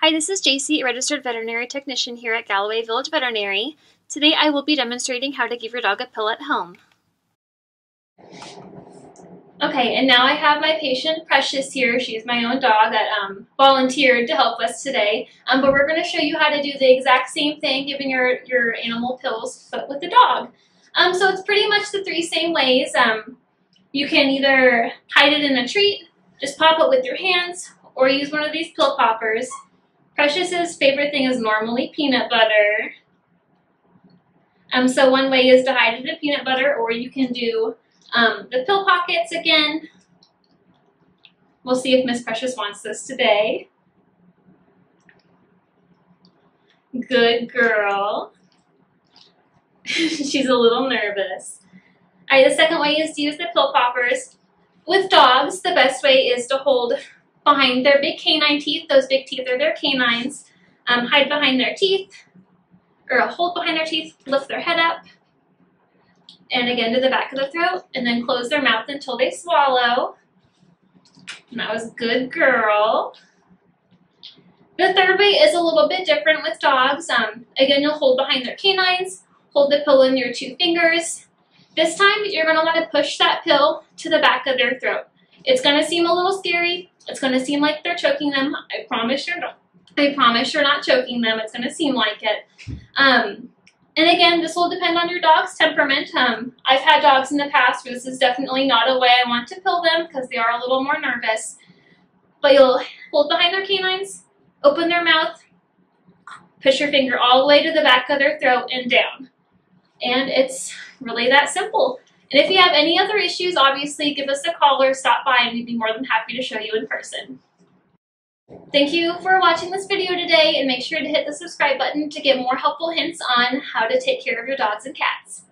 Hi, this is Jacey, a registered veterinary technician here at Galloway Village Veterinary. Today I will be demonstrating how to give your dog a pill at home. Okay, and now I have my patient Precious here. She's my own dog that um, volunteered to help us today. Um, but we're going to show you how to do the exact same thing, giving your, your animal pills, but with the dog. Um, so it's pretty much the three same ways. Um, you can either hide it in a treat, just pop it with your hands, or use one of these pill poppers. Precious's favorite thing is normally peanut butter. Um, so one way is to hide it in peanut butter, or you can do um, the pill pockets again. We'll see if Miss Precious wants this today. Good girl. She's a little nervous. All right, the second way is to use the pill poppers. With dogs, the best way is to hold behind their big canine teeth. Those big teeth are their canines. Um, hide behind their teeth, or hold behind their teeth, lift their head up, and again to the back of the throat, and then close their mouth until they swallow. And that was good girl. The third way is a little bit different with dogs. Um, again, you'll hold behind their canines, hold the pill in your two fingers. This time, you're going to want to push that pill to the back of their throat. It's going to seem a little scary, it's going to seem like they're choking them. I promise you're not. I promise you're not choking them. It's going to seem like it. Um, and again, this will depend on your dog's temperament. Um, I've had dogs in the past where this is definitely not a way I want to pill them because they are a little more nervous. But you'll hold behind their canines, open their mouth, push your finger all the way to the back of their throat and down. And it's really that simple. And if you have any other issues, obviously give us a call or stop by and we'd be more than happy to show you in person. Thank you for watching this video today and make sure to hit the subscribe button to get more helpful hints on how to take care of your dogs and cats.